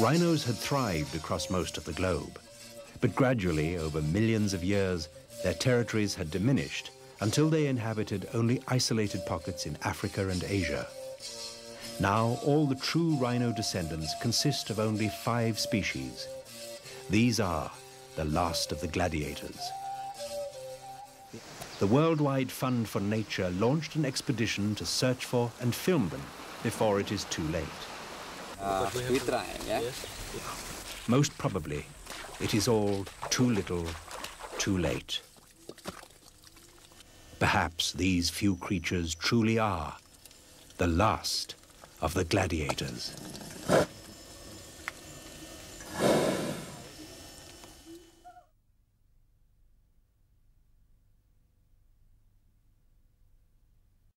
Rhinos had thrived across most of the globe, but gradually, over millions of years, their territories had diminished until they inhabited only isolated pockets in Africa and Asia. Now, all the true rhino descendants consist of only five species. These are the last of the gladiators. The Worldwide Fund for Nature launched an expedition to search for and film them before it is too late. Uh, we try, yeah? Most probably, it is all too little, too late. Perhaps these few creatures truly are the last of the gladiators.